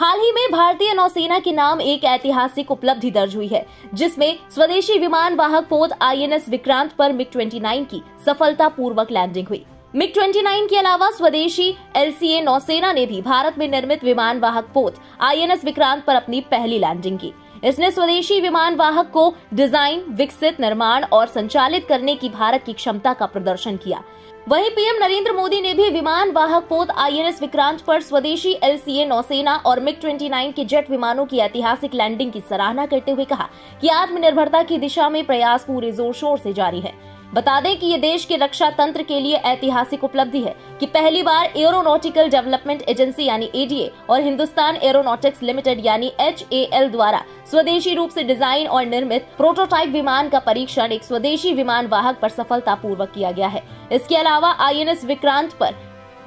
हाल ही में भारतीय नौसेना के नाम एक ऐतिहासिक उपलब्धि दर्ज हुई है, जिसमें स्वदेशी विमान वाहक पोत आईएनएस विक्रांत पर मिग 29 की सफलता पूर्वक लैंडिंग हुई। मिग 29 के अलावा स्वदेशी एलसीए नौसेना ने भी भारत में निर्मित विमान वाहक पोत आईएनएस विक्रांत पर अपनी पहली लैंडिंग की। इसने स्वदेशी विमान वाहक को डिज़ाइन, विकसित, निर्माण और संचालित करने की भारत की क्षमता का प्रदर्शन किया। वहीं पीएम नरेंद्र मोदी ने भी विमान वाहक पोत आईएनएस विक्रांत पर स्वदेशी एलसीए नौसेना और मिग 29 के जेट विमानों की ऐतिहासिक लैंडिंग की सराहना करते हुए कहा कि आत्मनिर्भरता की दिशा में प्रयास पूरे ज़ोर शोर से जारी है। बता दें कि ये देश के रक्षा तंत्र के लिए ऐतिहासिक उपलब्धि है कि पहली बार एरोनॉटिकल डेवलपमेंट एजेंसी यानी एडीए और हिंदुस्तान एरोनॉटिक्स लिमिटेड यानी एच द्वारा स्वदेशी रूप से डिज़ाइन और निर्मित प्रोटोटाइप विमान का परीक्षण एक स्वदेशी विमान वाहक पर सफलतापूर्वक किया गया है। इसके अलावा आईएनएस विक्रांत पर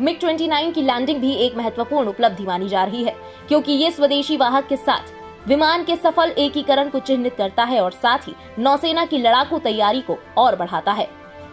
मिग 29 की लैंडिंग भी एक महत्वपूर्ण उपलब्धि मानी जा रही है, क्योंकि ये स्वदेशी वाहक के साथ विमान के सफल एकीकरण को चिन्हित करता है और साथ ही नौसेना की लड़ाकू तैयारी को और बढ़ाता है।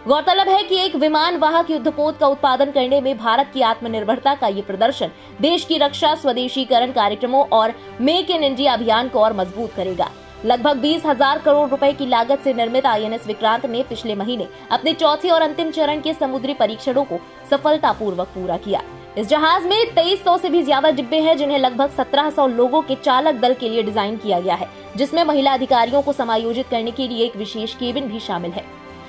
गौरतलब है कि एक विमान वाहक युद्धपोत का उत्पादन करने में भारत की आत्मनिर्भरता का ये प्रदर्शन देश की रक्षा, स्वदेशीकरण कार्यक्रमों और मेक इन इंडिया अभियान को और मज़बूत करेगा। लगभग बीस हज़ार करोड़ रुपए की लागत से निर्मित आईएनएस विक्रांत ने पिछले महीने अपने चौथे और अंतिम चरण के समुद्री परीक्षणों को सफलतापूर्वक पूरा किया। इस जहाज़ में 2300 से भी ज़्यादा डिब्बे हैं, जिन्हें लगभग 1700 लोगों के चालक दल के लिए डिज़ाइन किया गया है, जिसमें महिला अधिकारियों को समायोजित करने के लिए एक विशेष केबिन भी शामिल है।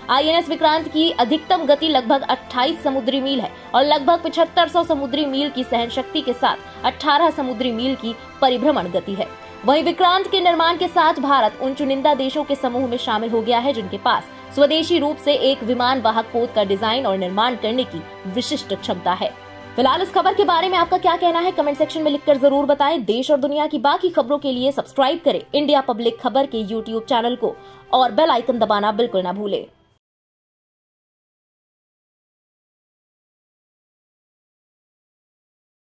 आईएनएस विक्रांत की अधिकतम गति लगभग 28 समुद्री मील है और लगभग 7500 समुद्री मील की सहन शक्ति के साथ 18 समुद्री मील की परिभ्रमण गति है। वहीं विक्रांत के निर्माण के साथ भारत उन चुनिंदा देशों के समूह में शामिल हो गया है, जिनके पास स्वदेशी रूप से एक विमान वाहक पोत का डिज़ाइन और निर्माण करने की विशिष्ट क्षमता है। फ़िलहाल इस खबर के बारे में आपका क्या कहना है? कमेंट सेक्शन में लिखकर ज़रूर बताएँ। देश और दुनिया की बाकी खबरों के लिए सब्सक्राइब करें। इंडिया पब्लिक खबर के यूट्यूब चैनल को और बेल आइकन दबाना बिल्कुल ना भूलें।